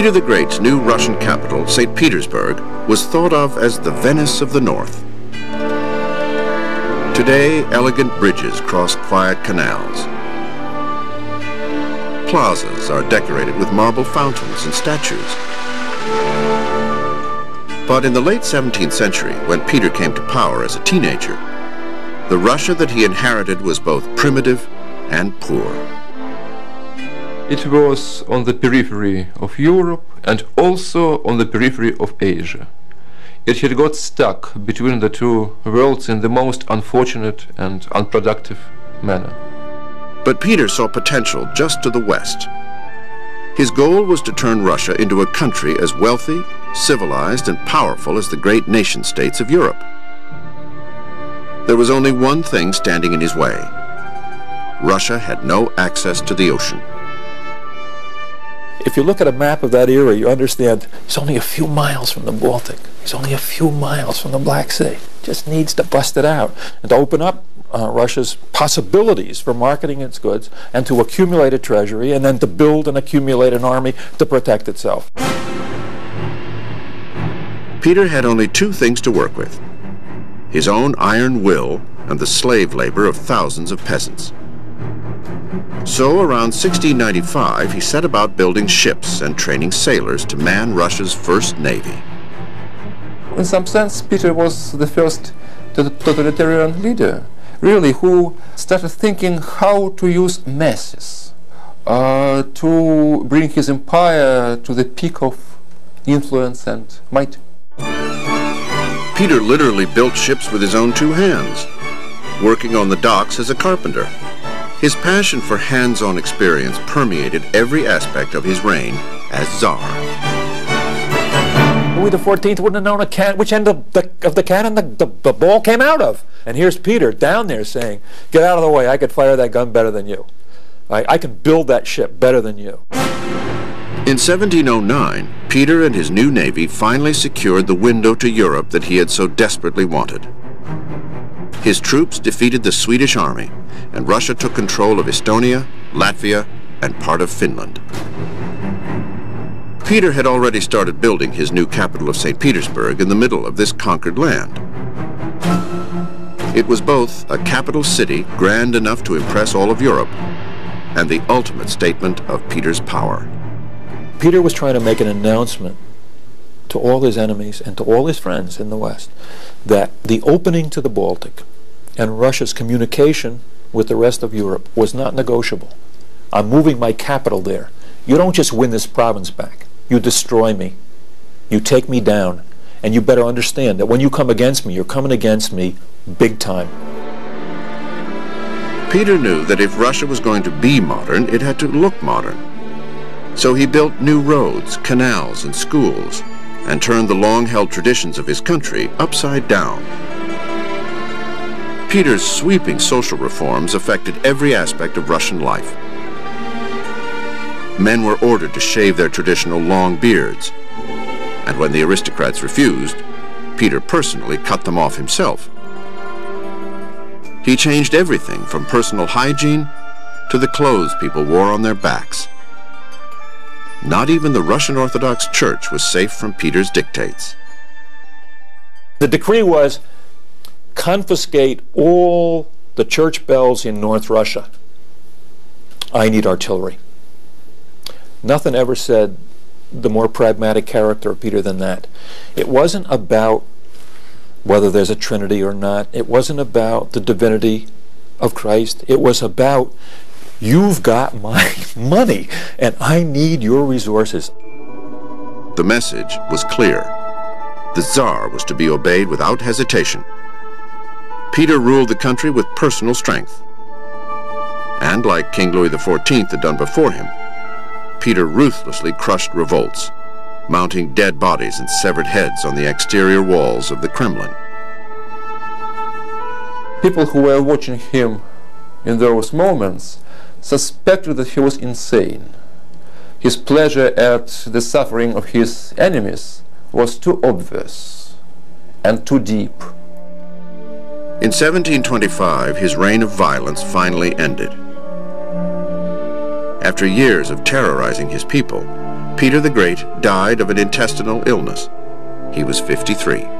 Peter the Great's new Russian capital, St. Petersburg, was thought of as the Venice of the North. Today, elegant bridges cross quiet canals. Plazas are decorated with marble fountains and statues. But in the late 17th century, when Peter came to power as a teenager, the Russia that he inherited was both primitive and poor. It was on the periphery of Europe and also on the periphery of Asia. It had got stuck between the two worlds in the most unfortunate and unproductive manner. But Peter saw potential just to the west. His goal was to turn Russia into a country as wealthy, civilized, and powerful as the great nation-states of Europe. There was only one thing standing in his way. Russia had no access to the ocean. If you look at a map of that era, you understand it's only a few miles from the Baltic. It's only a few miles from the Black Sea. Just needs to bust it out and to open up uh, Russia's possibilities for marketing its goods and to accumulate a treasury and then to build and accumulate an army to protect itself. Peter had only two things to work with. His own iron will and the slave labor of thousands of peasants. So around 1695, he set about building ships and training sailors to man Russia's first navy. In some sense, Peter was the first totalitarian leader, really, who started thinking how to use masses uh, to bring his empire to the peak of influence and might. Peter literally built ships with his own two hands, working on the docks as a carpenter. His passion for hands-on experience permeated every aspect of his reign as Tsar. Louis XIV wouldn't have known can, which end of the, of the cannon the, the, the ball came out of. And here's Peter down there saying, get out of the way, I could fire that gun better than you. I, I can build that ship better than you. In 1709, Peter and his new navy finally secured the window to Europe that he had so desperately wanted. His troops defeated the Swedish army, and Russia took control of Estonia, Latvia, and part of Finland. Peter had already started building his new capital of St. Petersburg in the middle of this conquered land. It was both a capital city grand enough to impress all of Europe and the ultimate statement of Peter's power. Peter was trying to make an announcement to all his enemies and to all his friends in the West that the opening to the Baltic and Russia's communication with the rest of Europe was not negotiable. I'm moving my capital there. You don't just win this province back. You destroy me. You take me down. And you better understand that when you come against me, you're coming against me big time. Peter knew that if Russia was going to be modern, it had to look modern. So he built new roads, canals, and schools, and turned the long-held traditions of his country upside down. Peter's sweeping social reforms affected every aspect of Russian life. Men were ordered to shave their traditional long beards, and when the aristocrats refused, Peter personally cut them off himself. He changed everything from personal hygiene to the clothes people wore on their backs. Not even the Russian Orthodox Church was safe from Peter's dictates. The decree was confiscate all the church bells in North Russia. I need artillery. Nothing ever said the more pragmatic character of Peter than that. It wasn't about whether there's a Trinity or not. It wasn't about the divinity of Christ. It was about you've got my money and I need your resources. The message was clear. The Tsar was to be obeyed without hesitation. Peter ruled the country with personal strength. And like King Louis XIV had done before him, Peter ruthlessly crushed revolts, mounting dead bodies and severed heads on the exterior walls of the Kremlin. People who were watching him in those moments suspected that he was insane. His pleasure at the suffering of his enemies was too obvious and too deep. In 1725, his reign of violence finally ended. After years of terrorizing his people, Peter the Great died of an intestinal illness. He was 53.